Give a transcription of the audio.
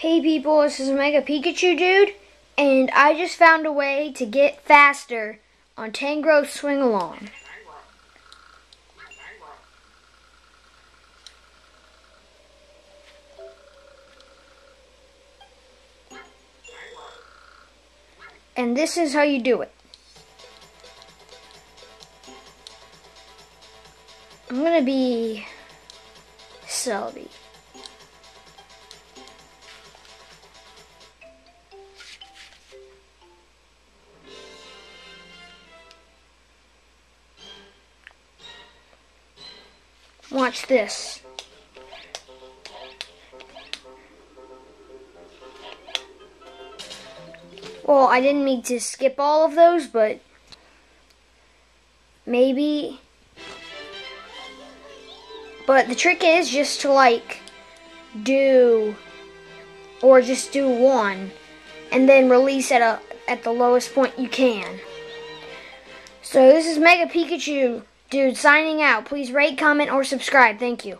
Hey people, this is Mega Pikachu Dude, and I just found a way to get faster on Tangrowth Swing Along. And this is how you do it. I'm gonna be Celebi. Watch this. Well, I didn't mean to skip all of those, but maybe. But the trick is just to like do or just do one and then release at a at the lowest point you can. So this is Mega Pikachu dude signing out. Please rate, comment, or subscribe. Thank you.